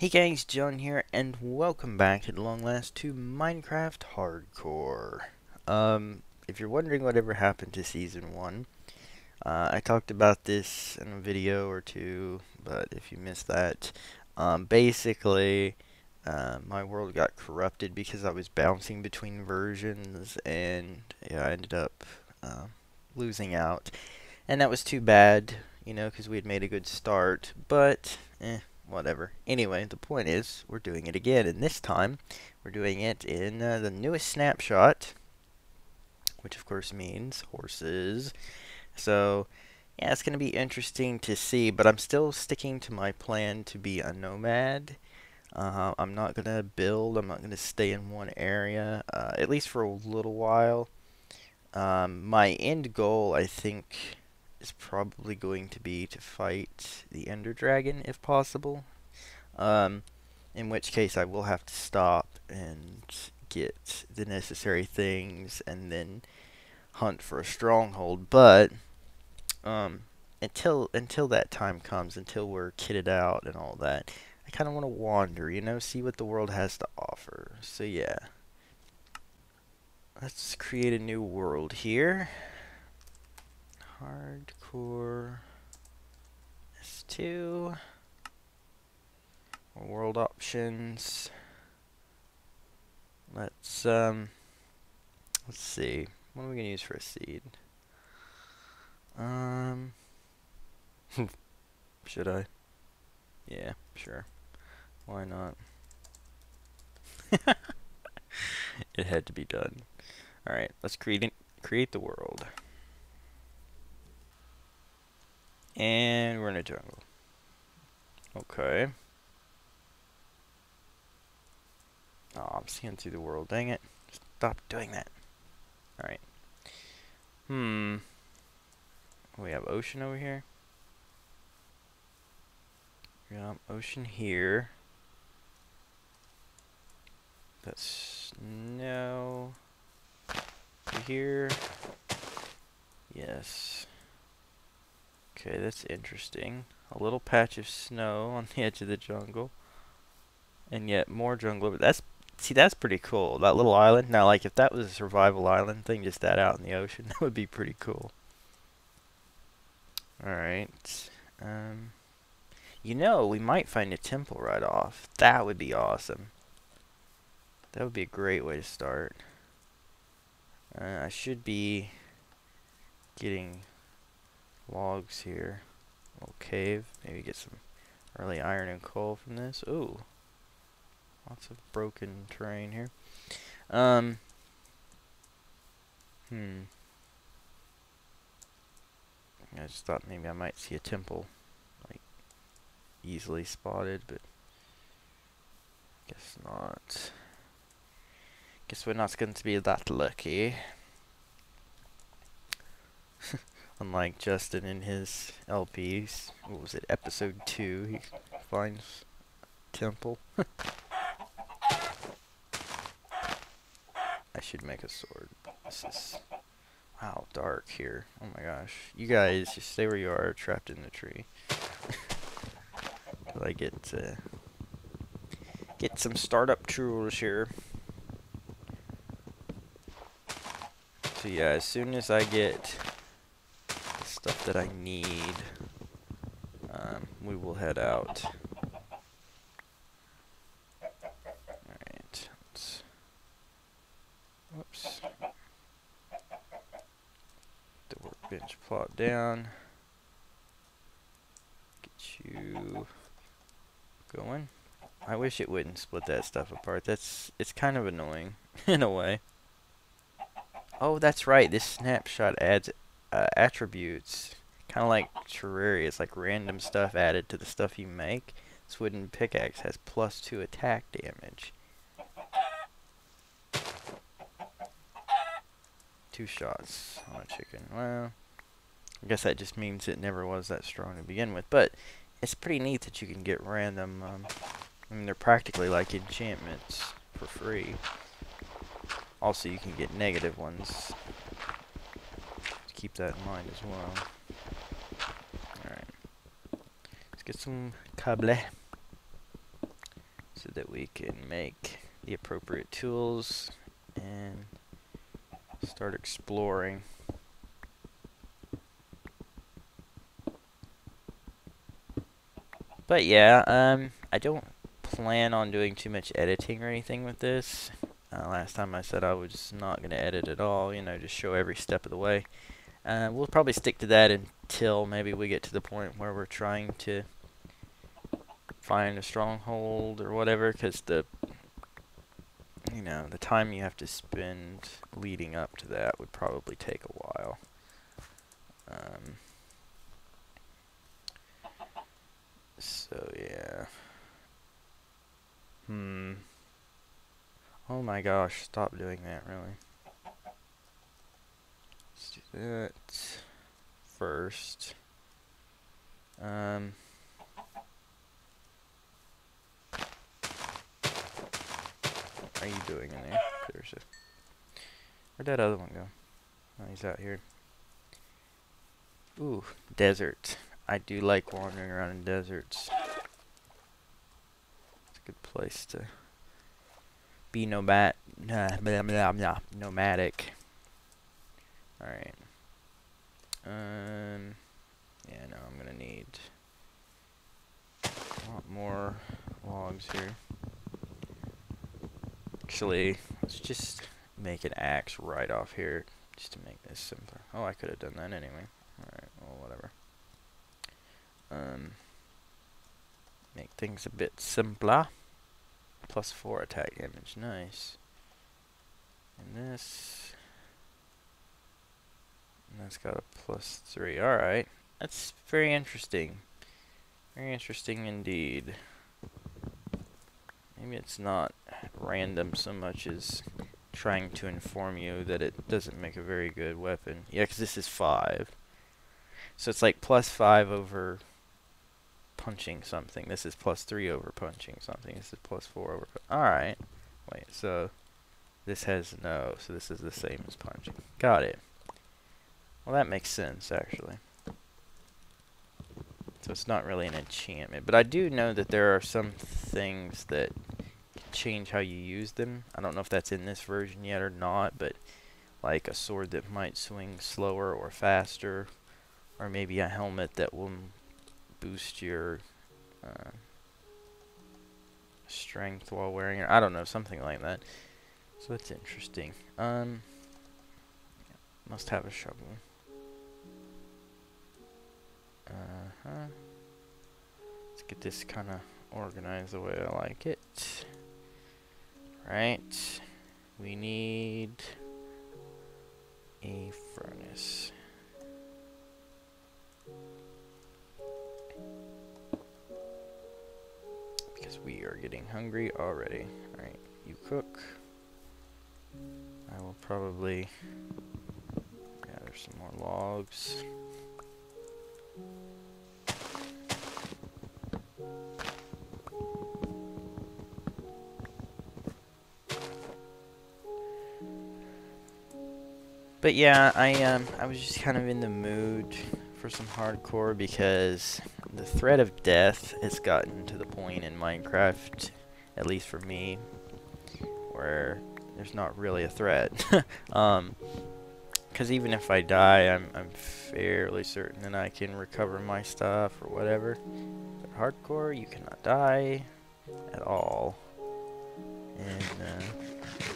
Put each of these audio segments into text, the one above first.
Hey guys, Jon here, and welcome back at long last to Minecraft Hardcore. Um, if you're wondering whatever happened to Season 1, uh, I talked about this in a video or two, but if you missed that, um, basically, uh, my world got corrupted because I was bouncing between versions, and yeah, I ended up uh, losing out. And that was too bad, you know, because we had made a good start, but, eh whatever. Anyway, the point is, we're doing it again, and this time, we're doing it in uh, the newest snapshot, which of course means horses. So, yeah, it's going to be interesting to see, but I'm still sticking to my plan to be a nomad. Uh, I'm not going to build, I'm not going to stay in one area, uh, at least for a little while. Um, my end goal, I think, is probably going to be to fight the Ender Dragon if possible. Um, in which case I will have to stop and get the necessary things and then hunt for a stronghold. But um, until until that time comes, until we're kitted out and all that, I kind of want to wander, you know, see what the world has to offer. So yeah. Let's create a new world here. Hardcore S2. World options. Let's um let's see. What are we gonna use for a seed? Um should I? Yeah, sure. Why not? it had to be done. Alright, let's create create the world. And we're in a jungle. Okay. Oh, I'm seeing through the world. Dang it. Stop doing that. Alright. Hmm. We have ocean over here. Yeah, ocean here. That's no. Here. Yes. Okay, that's interesting. A little patch of snow on the edge of the jungle. And yet more jungle. That's see that's pretty cool. That little island. Now like if that was a survival island thing just that out in the ocean, that would be pretty cool. Alright. Um You know, we might find a temple right off. That would be awesome. That would be a great way to start. Uh, I should be getting logs here. A Little cave. Maybe get some early iron and coal from this. Ooh. Lots of broken terrain here. Um. Hmm. I just thought maybe I might see a temple, like, easily spotted, but guess not. Guess we're not going to be that lucky. Unlike Justin in his LPs, what was it, episode 2, he finds temple. I should make a sword. This is, wow, dark here. Oh my gosh. You guys, just stay where you are, trapped in the tree. I get, uh, get some startup tools here. So yeah, as soon as I get stuff that I need, um, we will head out. Alright, let's. The workbench plot down. Get you going. I wish it wouldn't split that stuff apart. That's, it's kind of annoying, in a way. Oh, that's right, this snapshot adds uh, attributes, kind of like Terraria. It's like random stuff added to the stuff you make. This wooden pickaxe has plus two attack damage. Two shots on a chicken. Well, I guess that just means it never was that strong to begin with. But it's pretty neat that you can get random. Um, I mean, they're practically like enchantments for free. Also, you can get negative ones. Keep that in mind as well. Alright. Let's get some cable so that we can make the appropriate tools and start exploring. But yeah, um, I don't plan on doing too much editing or anything with this. Uh, last time I said I was not going to edit at all, you know, just show every step of the way. Uh, we'll probably stick to that until maybe we get to the point where we're trying to find a stronghold or whatever, because the, you know, the time you have to spend leading up to that would probably take a while. Um, So, yeah. Hmm. Oh my gosh, stop doing that, really. Let's do that first. Um... What are you doing in there? There's a... Where'd that other one go? Oh, he's out here. Ooh, desert. I do like wandering around in deserts. It's a good place to be nomad nah, blah, blah, blah, nomadic. Alright. Um yeah, no, I'm gonna need a lot more logs here. Actually, let's just make an axe right off here just to make this simpler. Oh, I could have done that anyway. Alright, well, whatever um, make things a bit simpler. Plus 4 attack damage, nice. And this... And that's got a plus 3, alright. That's very interesting. Very interesting indeed. Maybe it's not random so much as trying to inform you that it doesn't make a very good weapon. Yeah, because this is 5. So it's like plus 5 over punching something. This is plus 3 over punching something. This is plus 4 over... Alright. Wait, so... This has no, so this is the same as punching. Got it. Well, that makes sense, actually. So it's not really an enchantment. But I do know that there are some things that change how you use them. I don't know if that's in this version yet or not, but like a sword that might swing slower or faster, or maybe a helmet that will boost your uh, strength while wearing it. I don't know, something like that. So that's interesting. Um, must have a shovel. Uh huh. Let's get this kind of organized the way I like it. Right. We need a furnace. We are getting hungry already. Alright, you cook. I will probably gather some more logs. But yeah, I um I was just kind of in the mood for some hardcore because the threat of death has gotten to the point in Minecraft, at least for me, where there's not really a threat. um, because even if I die, I'm, I'm fairly certain that I can recover my stuff or whatever. But hardcore, you cannot die at all. And, uh,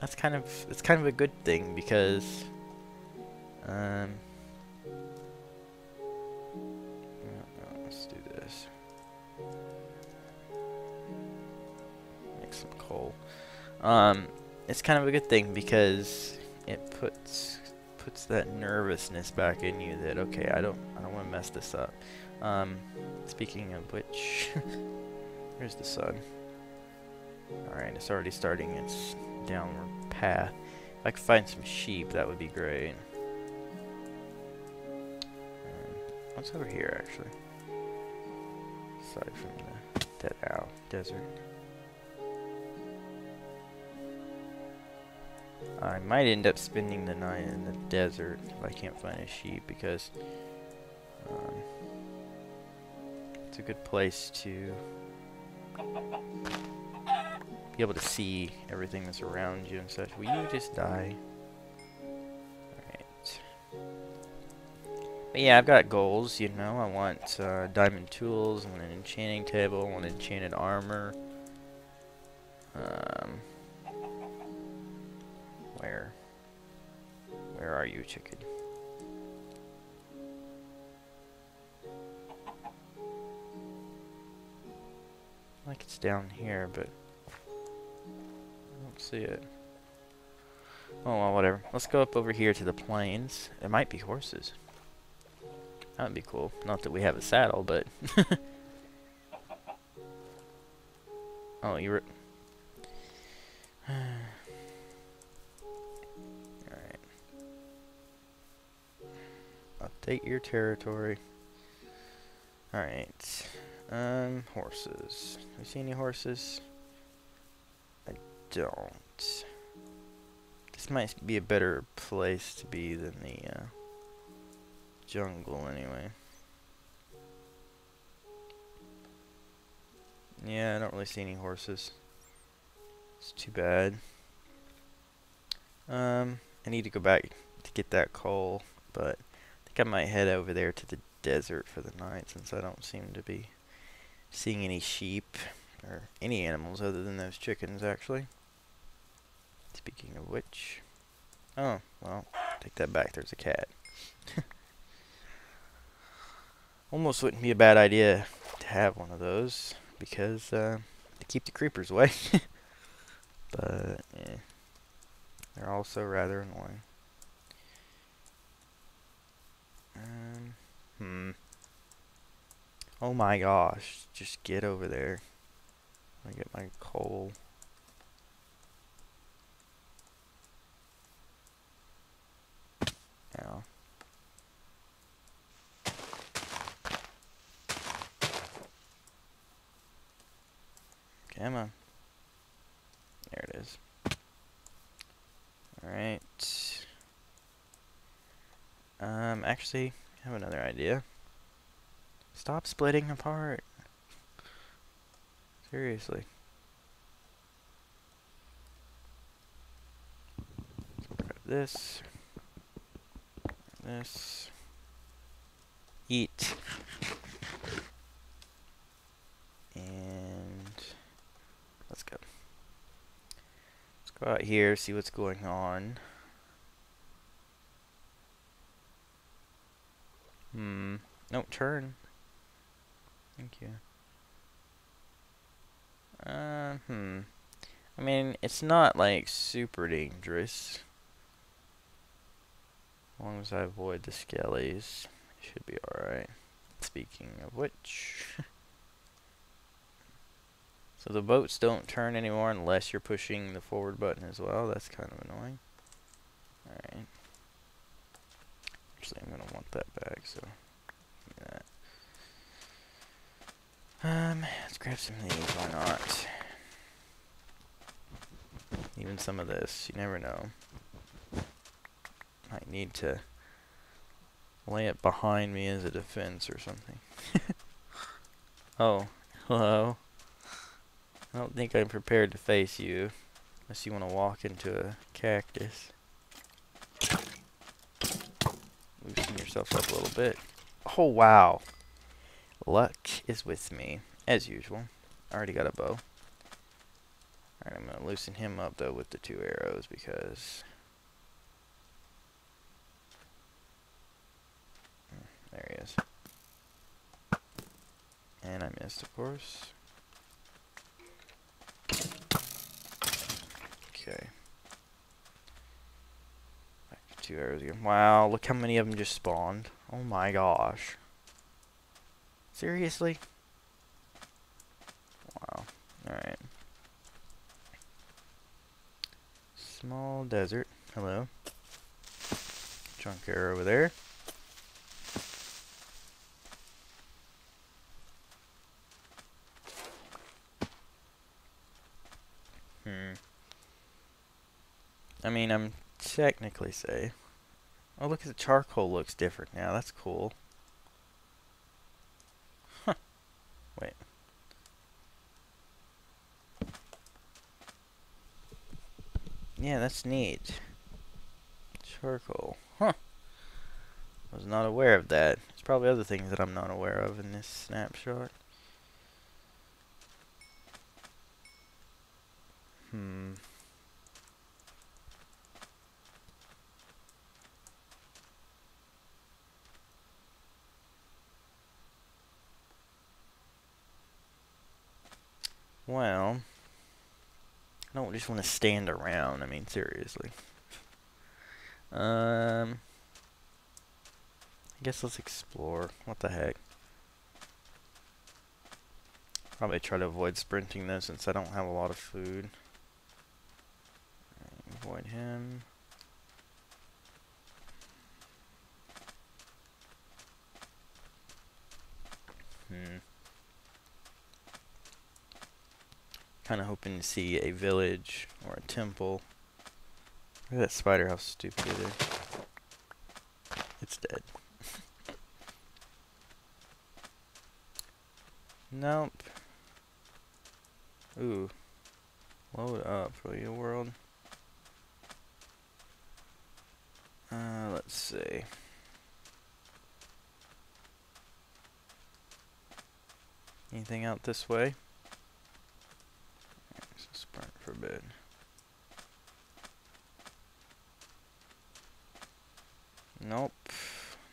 that's kind of, it's kind of a good thing because, um, Um, it's kind of a good thing because it puts puts that nervousness back in you that okay, I don't I don't want to mess this up. Um, speaking of which, here's the sun. Alright, it's already starting its downward path. If I could find some sheep, that would be great. Um, what's over here, actually? Aside from the dead owl desert. I might end up spending the night in the desert if I can't find a sheep because um, it's a good place to be able to see everything that's around you and such. Will you just die? Alright. But yeah, I've got goals, you know. I want uh, diamond tools, I want an enchanting table, I want enchanted armor. Um, chicken? Like it's down here, but I don't see it. Oh well, whatever. Let's go up over here to the plains. It might be horses. That would be cool. Not that we have a saddle, but... oh, you were... Update your territory. Alright. Um, horses. You see any horses? I don't. This might be a better place to be than the, uh, jungle, anyway. Yeah, I don't really see any horses. It's too bad. Um, I need to go back to get that coal, but think I might head over there to the desert for the night since I don't seem to be seeing any sheep or any animals other than those chickens actually. Speaking of which, oh, well, take that back, there's a cat. Almost wouldn't be a bad idea to have one of those because uh, to keep the creepers away. but, yeah, they're also rather annoying. Um, hmm. Oh my gosh, just get over there. I get my coal. Now. Come on. There it is. Alright. Um, actually, I have another idea. Stop splitting apart. Seriously. grab this. This. Eat. And let's go. Let's go out here, see what's going on. Hmm. No, turn. Thank you. Uh, hmm. I mean, it's not, like, super dangerous. As long as I avoid the skellies, it should be alright. Speaking of which... so the boats don't turn anymore unless you're pushing the forward button as well. That's kind of annoying. Alright. Actually, I'm going to want that back, so... that. Um, let's grab some of these, why not? Even some of this, you never know. Might need to lay it behind me as a defense or something. oh, hello. I don't think I'm prepared to face you. Unless you want to walk into a cactus. Loosen yourself up a little bit. Oh, wow. Luck is with me, as usual. I already got a bow. Alright, I'm going to loosen him up, though, with the two arrows, because... Hmm, there he is. And I missed, of course. Okay. Back to two arrows again. Wow, look how many of them just spawned. Oh my gosh. Seriously? Wow. Alright. Small desert. Hello. Junk air over there. Hmm. I mean, I'm technically safe. Oh, look at the charcoal looks different now. That's cool. Huh. Wait. Yeah, that's neat. Charcoal. Huh. I was not aware of that. There's probably other things that I'm not aware of in this snapshot. Hmm. Well, I don't just want to stand around. I mean, seriously. Um, I guess let's explore. What the heck? Probably try to avoid sprinting though, since I don't have a lot of food. Avoid him. Hmm. Kind of hoping to see a village or a temple. Look at that spider, how stupid it is. It's dead. nope. Ooh. Load up, will you, world? Uh, let's see. Anything out this way? sprint for a bit. Nope.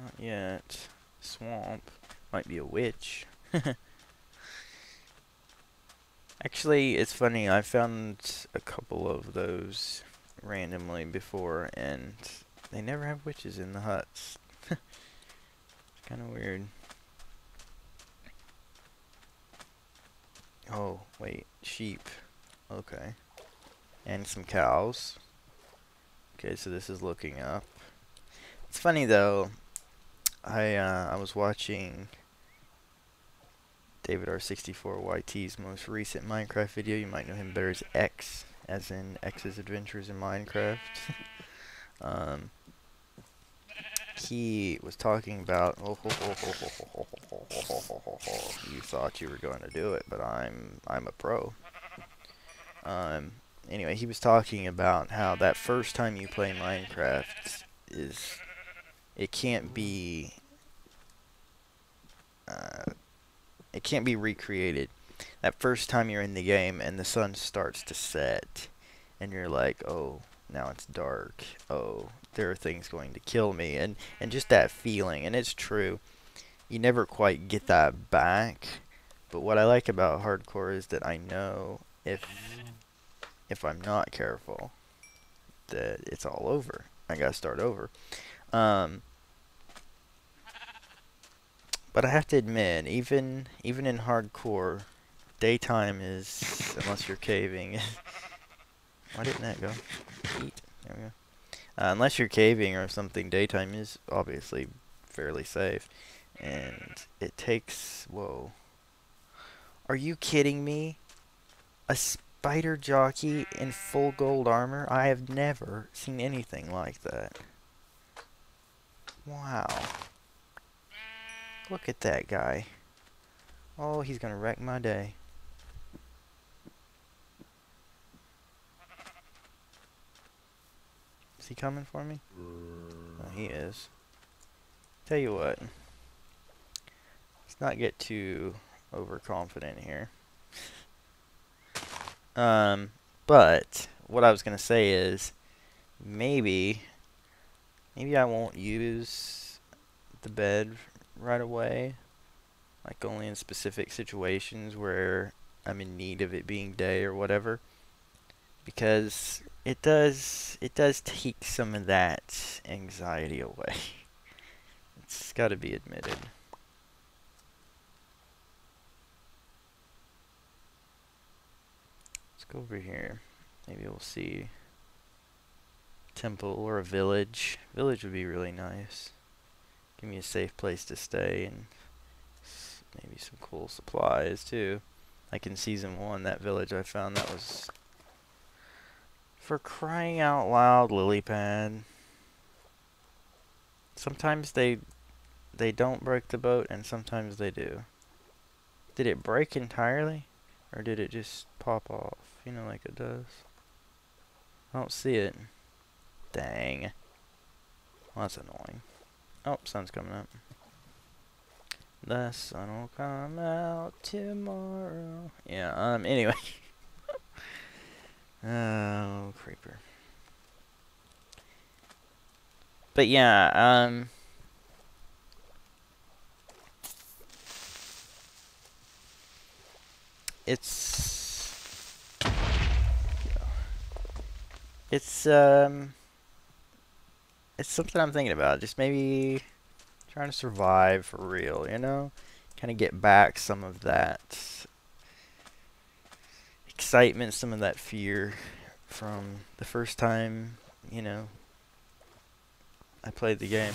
Not yet. Swamp. Might be a witch. Actually, it's funny. I found a couple of those randomly before, and they never have witches in the huts. it's kind of weird. Oh, wait. Sheep. Okay. And some cows. Okay, so this is looking up. It's funny though. I uh, I was watching David R64 YT's most recent Minecraft video. You might know him better as X, as in X's Adventures in Minecraft. um, he was talking about. Oh, you thought you were going to do it, but I'm I'm a pro. Um, anyway, he was talking about how that first time you play Minecraft is it can't be uh, it can't be recreated. That first time you're in the game and the sun starts to set and you're like, "Oh, now it's dark. Oh, there are things going to kill me." And and just that feeling, and it's true. You never quite get that back. But what I like about hardcore is that I know if if I'm not careful, that it's all over. I gotta start over. Um, but I have to admit, even even in hardcore, daytime is unless you're caving. Why didn't that go? Eat. There we go. Uh, unless you're caving or something, daytime is obviously fairly safe, and it takes. Whoa. Are you kidding me? A spider jockey in full gold armor? I have never seen anything like that. Wow. Look at that guy. Oh, he's gonna wreck my day. Is he coming for me? Oh, he is. Tell you what. Let's not get too overconfident here. Um, but what I was gonna say is maybe maybe I won't use the bed right away. Like only in specific situations where I'm in need of it being day or whatever. Because it does it does take some of that anxiety away. It's gotta be admitted. Let's go over here. Maybe we'll see temple or a village. Village would be really nice. Give me a safe place to stay and maybe some cool supplies too. Like in season one, that village I found that was For crying out loud, lily pad. Sometimes they they don't break the boat and sometimes they do. Did it break entirely? Or did it just pop off? You know like it does. I don't see it. Dang. Well, that's annoying. Oh, sun's coming up. The sun will come out tomorrow. Yeah, um, anyway. oh, creeper. But yeah, um... It's... It's, um it's something I'm thinking about. Just maybe trying to survive for real, you know? Kind of get back some of that excitement, some of that fear from the first time, you know, I played the game.